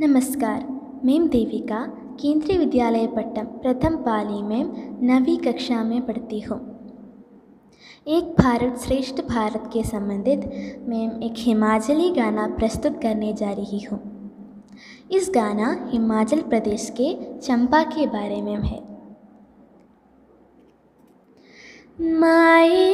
नमस्कार, मैं देविका, केंद्रीय विद्यालय पट्टम, प्रथम पाली में नवी कक्षा में पढ़ती हूँ। एक भारत श्रेष्ठ भारत के संबंधित मैं एक हिमाचली गाना प्रस्तुत करने जा रही हूँ। इस गाना हिमाचल प्रदेश के चंपा के बारे में है। माए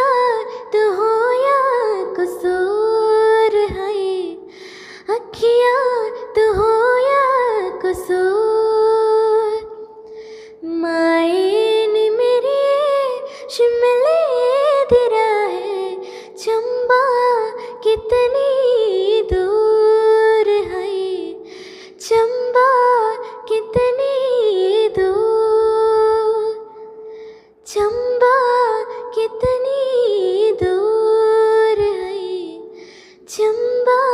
गलत हो या कसूर है? अखिया तो हो या कसूर? माए ने शिमले दिरा है, चंबा कितनी दूर है? चंबा कितनी दूर? चंबा कितनी 肩膀。